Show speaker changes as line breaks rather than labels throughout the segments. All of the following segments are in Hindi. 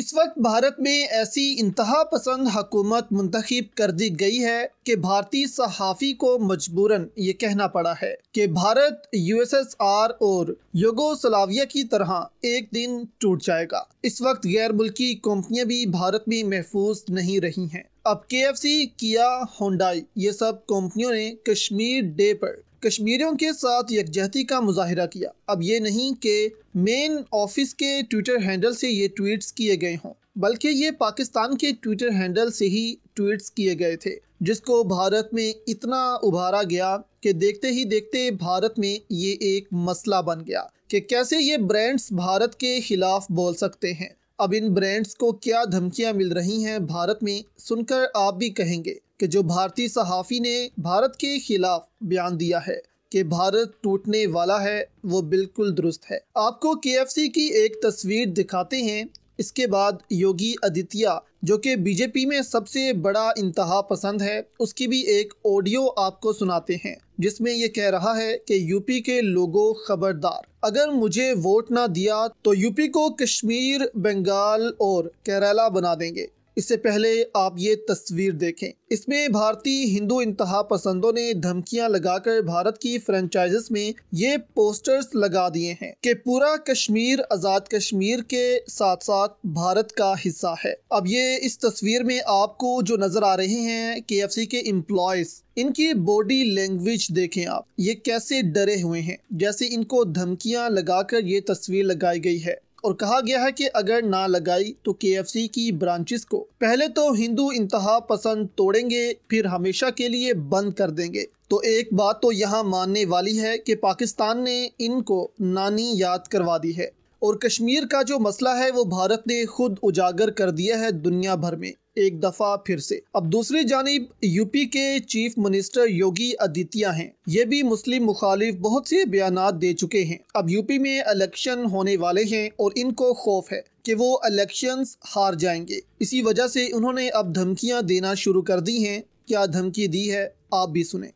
इस वक्त भारत में ऐसी इंतहा पसंद हकूमत मुंतखब कर दी गई है कि भारतीय सहाफ़ी को मजबूरन ये कहना पड़ा है कि भारत यूएसएसआर और योगोसलाविया की तरह एक दिन टूट जाएगा। इस वक्त गैर मुल्की कंपनियाँ भी भारत में महफूज नहीं रही हैं। अब के एफ़ सी किया होंडाई ये सब कंपनियों ने कश्मीर डे पर कश्मीरियों के साथ यकजहती का मुजाहरा किया। अब ये नहीं कि मेन ऑफ़िस के ट्विटर हैंडल से ये ट्वीट्स किए गए हों, बल्कि ये पाकिस्तान के ट्विटर हैंडल से ही ट्वीट्स किए गए थे, जिसको भारत में इतना उभारा गया कि देखते ही देखते भारत में ये एक मसला बन गया कि कैसे ये ब्रांड्स भारत के खिलाफ बोल सकते हैं। अब इन ब्रांड्स को क्या धमकियाँ मिल रही हैं भारत में, सुनकर आप भी कहेंगे कि जो भारतीय सहाफ़ी ने भारत के खिलाफ बयान दिया है कि भारत टूटने वाला है, वो बिल्कुल दुरुस्त है। आपको के की एक तस्वीर दिखाते हैं इसके बाद योगी आदित्य, जो कि बीजेपी में सबसे बड़ा इंतहा पसंद है, उसकी भी एक ऑडियो आपको सुनाते हैं, जिसमें ये कह रहा है कि यूपी के लोगों खबरदार। अगर मुझे वोट ना दिया तो यूपी को कश्मीर, बंगाल और केरला बना देंगे। इससे पहले आप ये तस्वीर देखें। इसमें भारतीय हिंदू इंतहा पसंदों ने धमकियाँ लगाकर भारत की फ्रेंचाइजेस में ये पोस्टर्स लगा दिए हैं कि पूरा कश्मीर आज़ाद कश्मीर के साथ साथ भारत का हिस्सा है। अब ये इस तस्वीर में आपको जो नज़र आ रहे हैं के एफ़ सी के एम्प्लॉयज़ इनकी बॉडी लैंग्वेज देखें आप। ये कैसे डरे हुए हैं? जैसे इनको धमकियाँ लगाकर ये तस्वीर लगाई गई है। और कहा गया है कि अगर ना लगाई तो के की ब्रांचेस को पहले तो हिंदू इंतहा पसंद तोड़ेंगे, फिर हमेशा के लिए बंद कर देंगे। तो एक बात तो यहाँ मानने वाली है कि पाकिस्तान ने इनको नानी याद करवा दी है। और कश्मीर का जो मसला है, वो भारत ने खुद उजागर कर दिया है दुनिया भर में, एक दफ़ा फिर से। अब दूसरी जानब यूपी के चीफ मिनिस्टर योगी आदित्य हैं। ये भी मुस्लिम मुखालिफ बहुत से बयान दे चुके हैं। अब यूपी में इलेक्शन होने वाले हैं और इनको खौफ है कि वो इलेक्शंस हार जाएँगे। इसी वजह से उन्होंने अब धमकियाँ देना शुरू कर दी हैं। क्या धमकी दी है, आप भी सुने।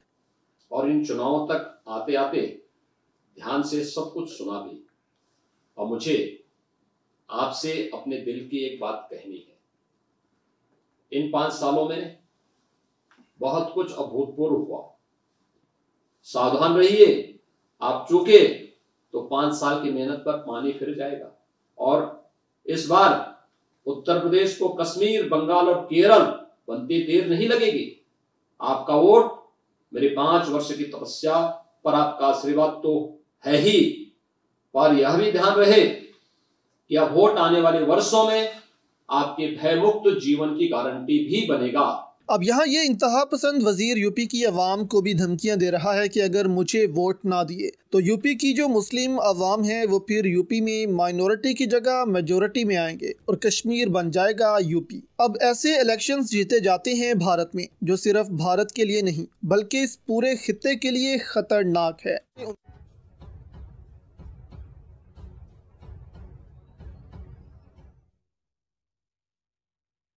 और इन चुनावों तक आते आते ध्यान से सब कुछ सुना भी। और मुझे आपसे अपने दिल की एक बात कहनी है। इन पाँच सालों में बहुत कुछ अभूतपूर्व हुआ। सावधान रहिए, आप चूके तो पाँच साल की मेहनत पर पानी फिर जाएगा। और इस बार उत्तर प्रदेश को कश्मीर, बंगाल और केरल बनती देर नहीं लगेगी। आपका वोट मेरे पाँच वर्ष की तपस्या पर आपका आशीर्वाद तो है ही। पर यह भी ध्यान रहे कि अब वोट आने वाले वर्षों में आपके भयमुक्त जीवन की गारंटी भी बनेगा।
अब यहाँ ये इंतहा पसंद वज़ीर यूपी की आवाम को भी धमकियाँ दे रहा है कि अगर मुझे वोट ना दिए तो यूपी की जो मुस्लिम आवाम है, वो फिर यूपी में माइनॉरिटी की जगह मेजोरिटी में आएँगे और कश्मीर बन जाएगा यूपी। अब ऐसे इलेक्शंस जीते जाते हैं भारत में, जो सिर्फ़ भारत के लिए नहीं, बल्कि इस पूरे खत्े के लिए खतरनाक है।